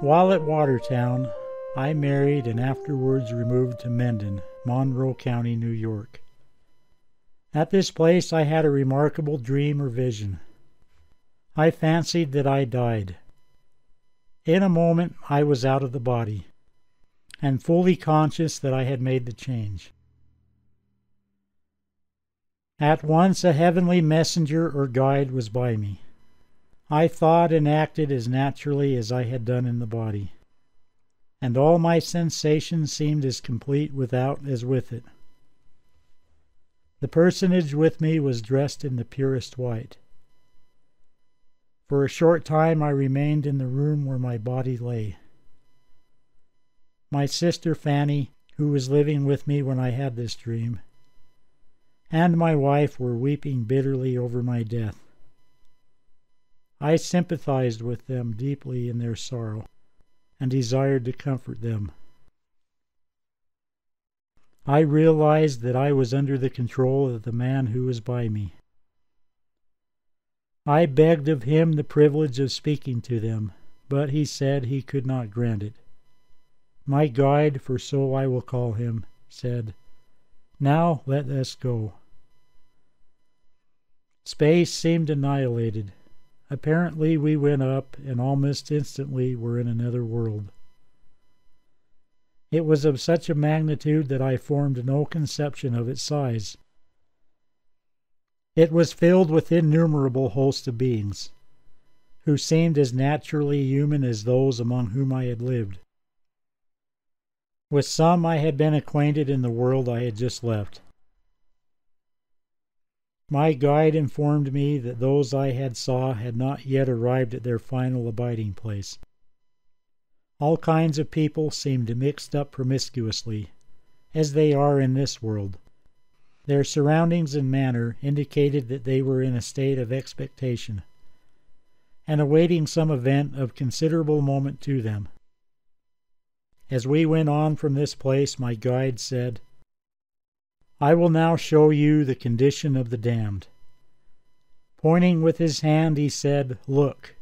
While at Watertown, I married and afterwards removed to Mendon, Monroe County, New York. At this place I had a remarkable dream or vision. I fancied that I died. In a moment I was out of the body, and fully conscious that I had made the change. At once a heavenly messenger or guide was by me. I thought and acted as naturally as I had done in the body, and all my sensations seemed as complete without as with it. The personage with me was dressed in the purest white. For a short time I remained in the room where my body lay. My sister Fanny, who was living with me when I had this dream, and my wife were weeping bitterly over my death. I sympathized with them deeply in their sorrow and desired to comfort them. I realized that I was under the control of the man who was by me. I begged of him the privilege of speaking to them, but he said he could not grant it. My guide, for so I will call him, said, Now let us go. Space seemed annihilated. Apparently, we went up, and almost instantly were in another world. It was of such a magnitude that I formed no conception of its size. It was filled with innumerable hosts of beings, who seemed as naturally human as those among whom I had lived. With some I had been acquainted in the world I had just left. My guide informed me that those I had saw had not yet arrived at their final abiding place. All kinds of people seemed mixed up promiscuously, as they are in this world. Their surroundings and manner indicated that they were in a state of expectation, and awaiting some event of considerable moment to them. As we went on from this place, my guide said, I will now show you the condition of the damned. Pointing with his hand, he said, Look.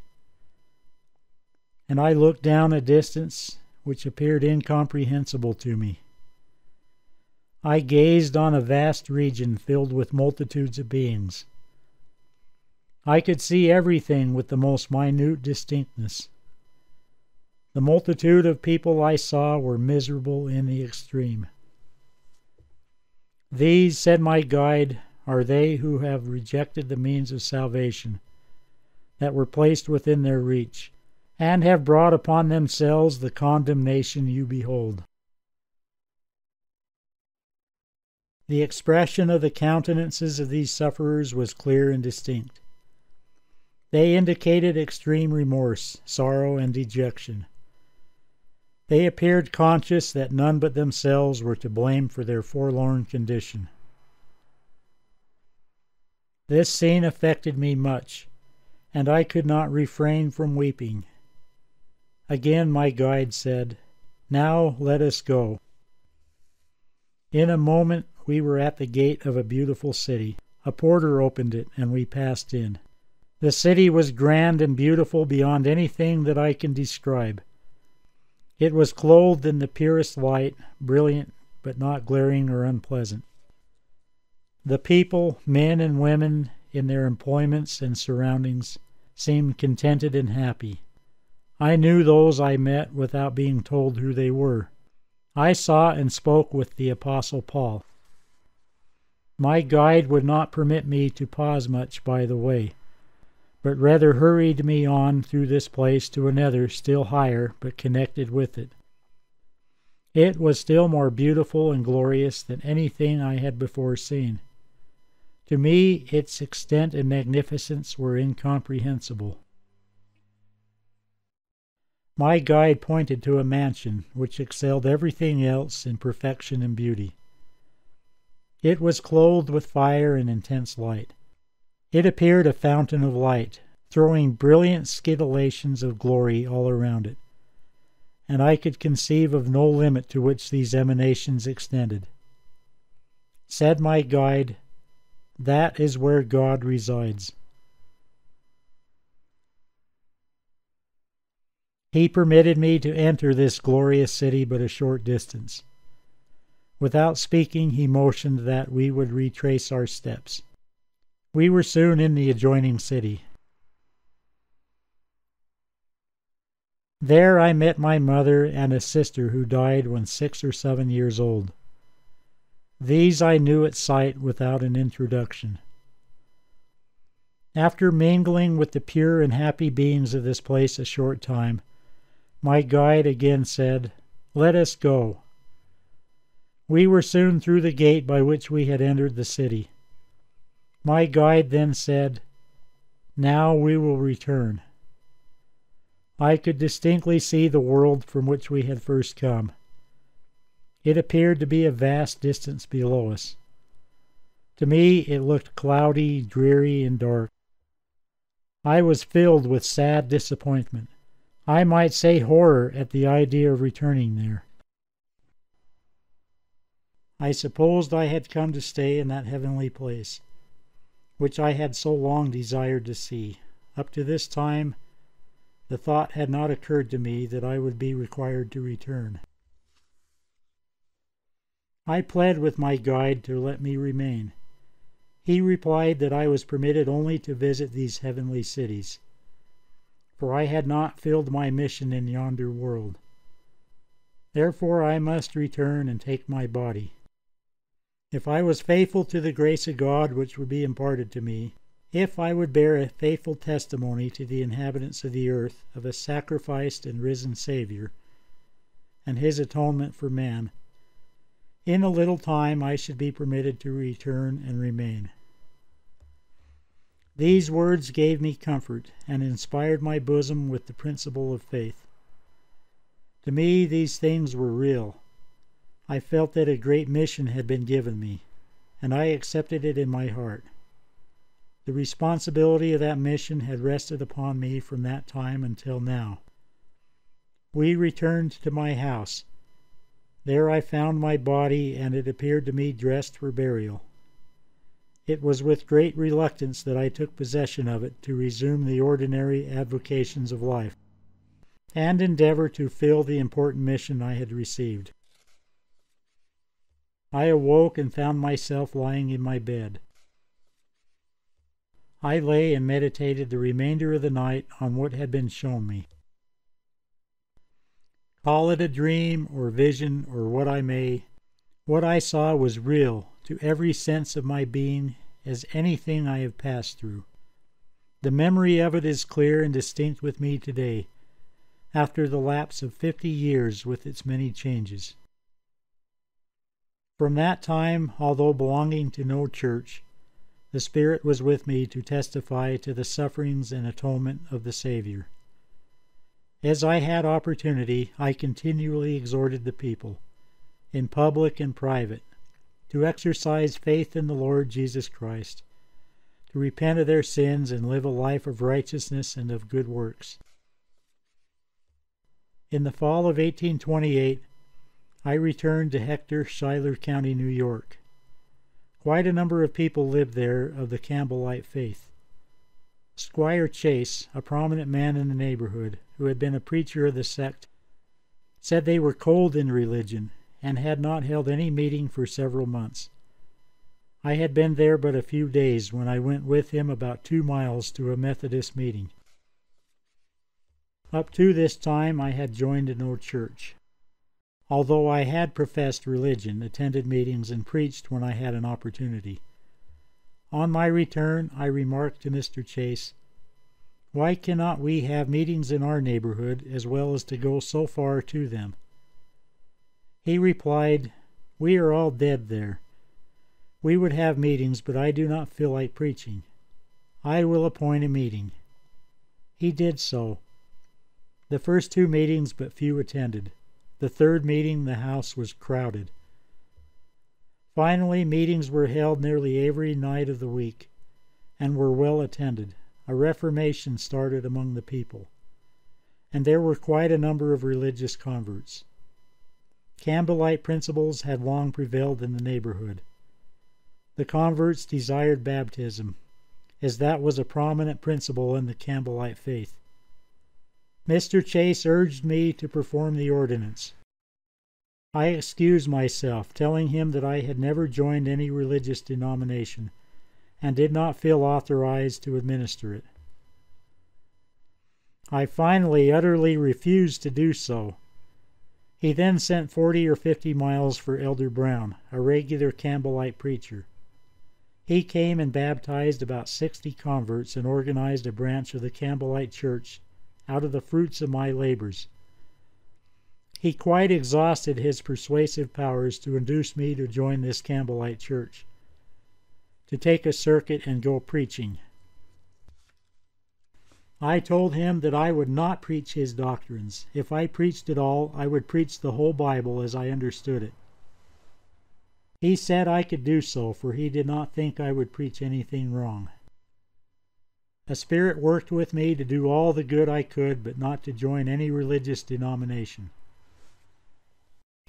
And I looked down a distance which appeared incomprehensible to me. I gazed on a vast region filled with multitudes of beings. I could see everything with the most minute distinctness. The multitude of people I saw were miserable in the extreme. These, said my guide, are they who have rejected the means of salvation that were placed within their reach, and have brought upon themselves the condemnation you behold. The expression of the countenances of these sufferers was clear and distinct. They indicated extreme remorse, sorrow, and dejection. They appeared conscious that none but themselves were to blame for their forlorn condition. This scene affected me much, and I could not refrain from weeping. Again my guide said, Now let us go. In a moment we were at the gate of a beautiful city. A porter opened it, and we passed in. The city was grand and beautiful beyond anything that I can describe. It was clothed in the purest light, brilliant but not glaring or unpleasant. The people, men and women, in their employments and surroundings, seemed contented and happy. I knew those I met without being told who they were. I saw and spoke with the Apostle Paul. My guide would not permit me to pause much by the way but rather hurried me on through this place to another still higher, but connected with it. It was still more beautiful and glorious than anything I had before seen. To me, its extent and magnificence were incomprehensible. My guide pointed to a mansion which excelled everything else in perfection and beauty. It was clothed with fire and intense light. It appeared a fountain of light, throwing brilliant scintillations of glory all around it, and I could conceive of no limit to which these emanations extended. Said my guide, That is where God resides. He permitted me to enter this glorious city but a short distance. Without speaking, he motioned that we would retrace our steps. We were soon in the adjoining city. There I met my mother and a sister who died when six or seven years old. These I knew at sight without an introduction. After mingling with the pure and happy beings of this place a short time, my guide again said, Let us go. We were soon through the gate by which we had entered the city. My guide then said, Now we will return. I could distinctly see the world from which we had first come. It appeared to be a vast distance below us. To me it looked cloudy, dreary, and dark. I was filled with sad disappointment. I might say horror at the idea of returning there. I supposed I had come to stay in that heavenly place, which I had so long desired to see. Up to this time, the thought had not occurred to me that I would be required to return. I pled with my guide to let me remain. He replied that I was permitted only to visit these heavenly cities, for I had not filled my mission in yonder world. Therefore I must return and take my body. If I was faithful to the grace of God which would be imparted to me, if I would bear a faithful testimony to the inhabitants of the earth of a sacrificed and risen Savior, and his atonement for man, in a little time I should be permitted to return and remain. These words gave me comfort and inspired my bosom with the principle of faith. To me, these things were real I felt that a great mission had been given me, and I accepted it in my heart. The responsibility of that mission had rested upon me from that time until now. We returned to my house. There I found my body, and it appeared to me dressed for burial. It was with great reluctance that I took possession of it to resume the ordinary avocations of life, and endeavor to fill the important mission I had received. I awoke and found myself lying in my bed. I lay and meditated the remainder of the night on what had been shown me. Call it a dream or vision or what I may, what I saw was real to every sense of my being as anything I have passed through. The memory of it is clear and distinct with me today, after the lapse of fifty years with its many changes. From that time, although belonging to no church, the Spirit was with me to testify to the sufferings and atonement of the Savior. As I had opportunity, I continually exhorted the people, in public and private, to exercise faith in the Lord Jesus Christ, to repent of their sins and live a life of righteousness and of good works. In the fall of 1828, I returned to Hector, Schuyler County, New York. Quite a number of people lived there of the Campbellite faith. Squire Chase, a prominent man in the neighborhood, who had been a preacher of the sect, said they were cold in religion and had not held any meeting for several months. I had been there but a few days when I went with him about two miles to a Methodist meeting. Up to this time I had joined no church although I had professed religion, attended meetings, and preached when I had an opportunity. On my return, I remarked to Mr. Chase, Why cannot we have meetings in our neighborhood as well as to go so far to them? He replied, We are all dead there. We would have meetings, but I do not feel like preaching. I will appoint a meeting. He did so. The first two meetings, but few attended. The third meeting, the house was crowded. Finally, meetings were held nearly every night of the week and were well attended. A reformation started among the people, and there were quite a number of religious converts. Campbellite principles had long prevailed in the neighborhood. The converts desired baptism, as that was a prominent principle in the Campbellite faith. Mr. Chase urged me to perform the ordinance. I excused myself, telling him that I had never joined any religious denomination and did not feel authorized to administer it. I finally utterly refused to do so. He then sent forty or fifty miles for Elder Brown, a regular Campbellite preacher. He came and baptized about sixty converts and organized a branch of the Campbellite Church out of the fruits of my labors. He quite exhausted his persuasive powers to induce me to join this Campbellite church, to take a circuit and go preaching. I told him that I would not preach his doctrines. If I preached at all, I would preach the whole Bible as I understood it. He said I could do so, for he did not think I would preach anything wrong. A spirit worked with me to do all the good I could, but not to join any religious denomination.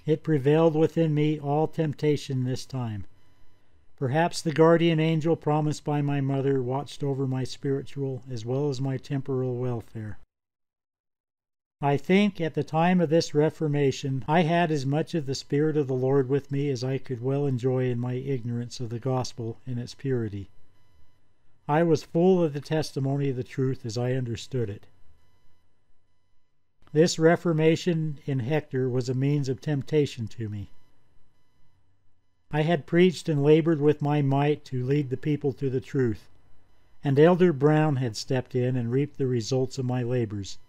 It prevailed within me all temptation this time. Perhaps the guardian angel promised by my mother watched over my spiritual as well as my temporal welfare. I think at the time of this Reformation I had as much of the Spirit of the Lord with me as I could well enjoy in my ignorance of the gospel in its purity. I was full of the testimony of the truth as I understood it. This reformation in Hector was a means of temptation to me. I had preached and labored with my might to lead the people to the truth, and Elder Brown had stepped in and reaped the results of my labors.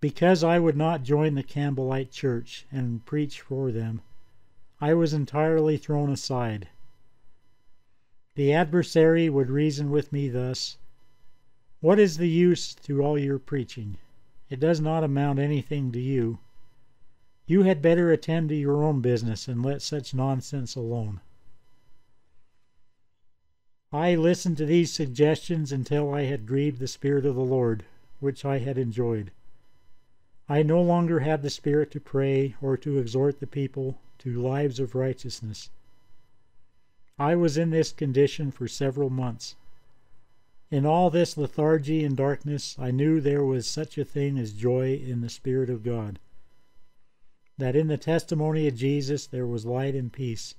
Because I would not join the Campbellite Church and preach for them, I was entirely thrown aside the adversary would reason with me thus What is the use to all your preaching? It does not amount anything to you. You had better attend to your own business and let such nonsense alone. I listened to these suggestions until I had grieved the Spirit of the Lord, which I had enjoyed. I no longer had the Spirit to pray or to exhort the people to lives of righteousness. I was in this condition for several months. In all this lethargy and darkness, I knew there was such a thing as joy in the Spirit of God, that in the testimony of Jesus there was light and peace.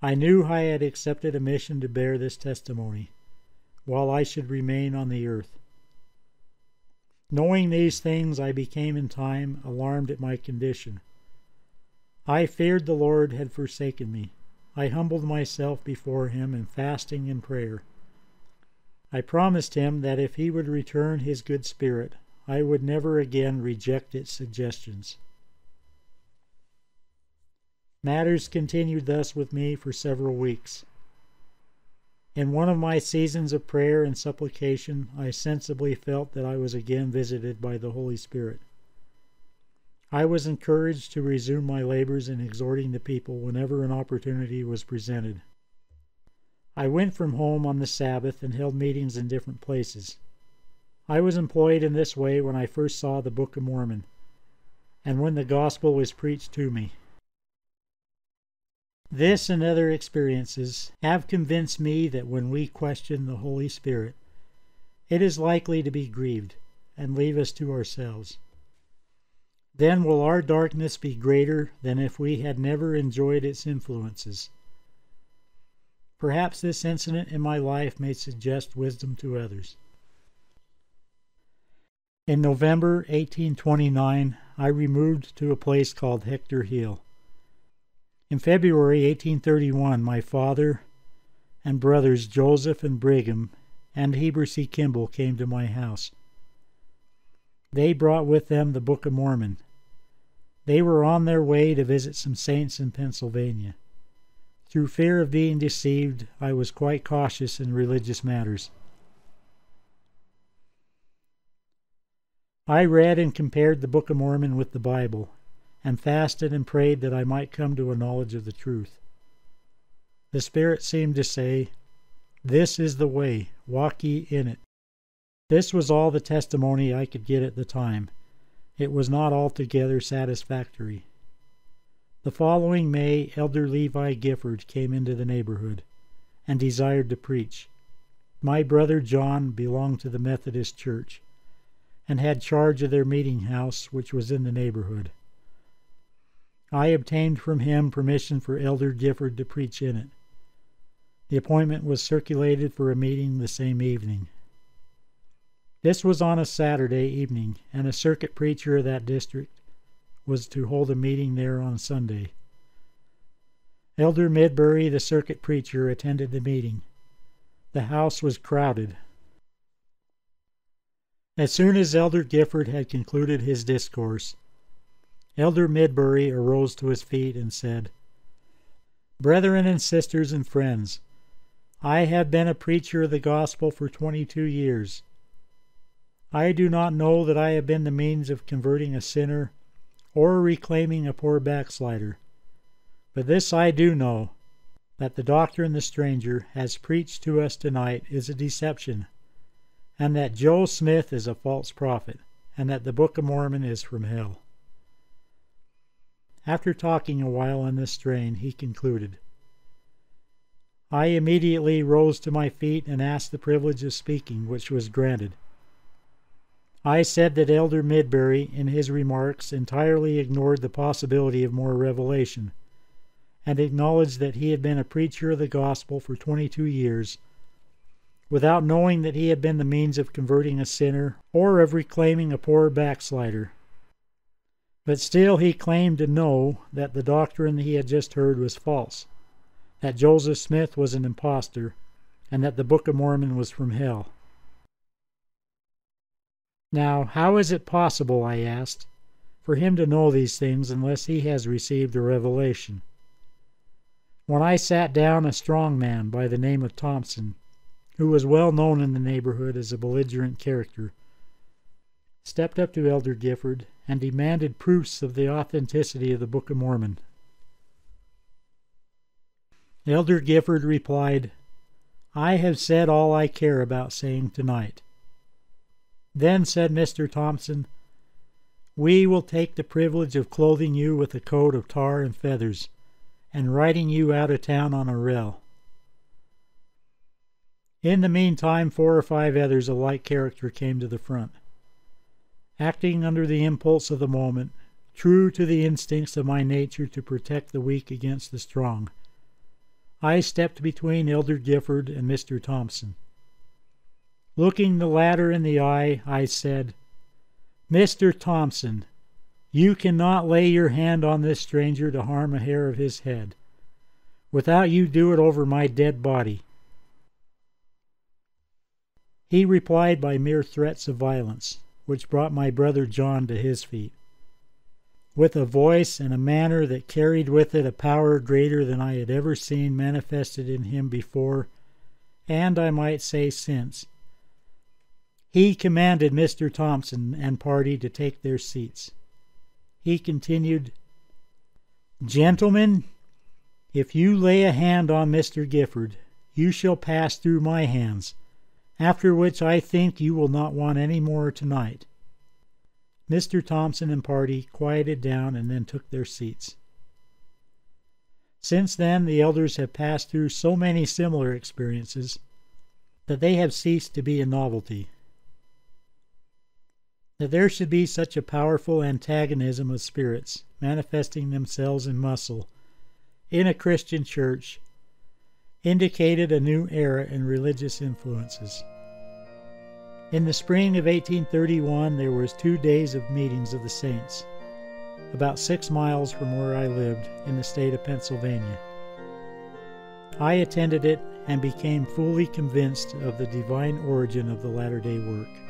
I knew I had accepted a mission to bear this testimony, while I should remain on the earth. Knowing these things, I became in time alarmed at my condition. I feared the Lord had forsaken me. I humbled myself before him in fasting and prayer. I promised him that if he would return his good spirit, I would never again reject its suggestions. Matters continued thus with me for several weeks. In one of my seasons of prayer and supplication, I sensibly felt that I was again visited by the Holy Spirit. I was encouraged to resume my labors in exhorting the people whenever an opportunity was presented. I went from home on the Sabbath and held meetings in different places. I was employed in this way when I first saw the Book of Mormon, and when the gospel was preached to me. This and other experiences have convinced me that when we question the Holy Spirit, it is likely to be grieved and leave us to ourselves. Then will our darkness be greater than if we had never enjoyed its influences. Perhaps this incident in my life may suggest wisdom to others. In November 1829, I removed to a place called Hector Hill. In February 1831, my father and brothers Joseph and Brigham and Heber C. Kimball came to my house. They brought with them the Book of Mormon they were on their way to visit some saints in Pennsylvania. Through fear of being deceived, I was quite cautious in religious matters. I read and compared the Book of Mormon with the Bible, and fasted and prayed that I might come to a knowledge of the truth. The Spirit seemed to say, This is the way, walk ye in it. This was all the testimony I could get at the time. It was not altogether satisfactory. The following May, Elder Levi Gifford came into the neighborhood and desired to preach. My brother John belonged to the Methodist Church, and had charge of their meeting house, which was in the neighborhood. I obtained from him permission for Elder Gifford to preach in it. The appointment was circulated for a meeting the same evening. This was on a Saturday evening, and a circuit preacher of that district was to hold a meeting there on Sunday. Elder Midbury, the circuit preacher, attended the meeting. The house was crowded. As soon as Elder Gifford had concluded his discourse, Elder Midbury arose to his feet and said, Brethren and sisters and friends, I have been a preacher of the gospel for twenty two years. I do not know that I have been the means of converting a sinner or reclaiming a poor backslider. But this I do know that the doctrine the stranger has preached to us tonight is a deception, and that Joe Smith is a false prophet, and that the Book of Mormon is from hell. After talking a while in this strain, he concluded. I immediately rose to my feet and asked the privilege of speaking, which was granted. I said that Elder Midbury, in his remarks, entirely ignored the possibility of more revelation, and acknowledged that he had been a preacher of the gospel for twenty two years, without knowing that he had been the means of converting a sinner or of reclaiming a poor backslider. But still he claimed to know that the doctrine he had just heard was false, that Joseph Smith was an impostor, and that the Book of Mormon was from hell. Now, how is it possible, I asked, for him to know these things unless he has received a revelation? When I sat down, a strong man by the name of Thompson, who was well known in the neighborhood as a belligerent character, stepped up to Elder Gifford and demanded proofs of the authenticity of the Book of Mormon. Elder Gifford replied, I have said all I care about saying tonight. Then said Mr. Thompson, We will take the privilege of clothing you with a coat of tar and feathers, and riding you out of town on a rail. In the meantime, four or five others of like character came to the front acting under the impulse of the moment, true to the instincts of my nature to protect the weak against the strong. I stepped between Elder Gifford and Mr. Thompson. Looking the latter in the eye, I said, Mr. Thompson, you cannot lay your hand on this stranger to harm a hair of his head, without you do it over my dead body. He replied by mere threats of violence which brought my brother John to his feet. With a voice and a manner that carried with it a power greater than I had ever seen manifested in him before, and I might say since, he commanded Mr. Thompson and party to take their seats. He continued, Gentlemen, if you lay a hand on Mr. Gifford, you shall pass through my hands after which I think you will not want any more tonight. Mr. Thompson and party quieted down and then took their seats. Since then, the elders have passed through so many similar experiences that they have ceased to be a novelty. That there should be such a powerful antagonism of spirits manifesting themselves in muscle in a Christian church indicated a new era in religious influences. In the spring of 1831, there was two days of meetings of the saints, about six miles from where I lived in the state of Pennsylvania. I attended it and became fully convinced of the divine origin of the latter day work.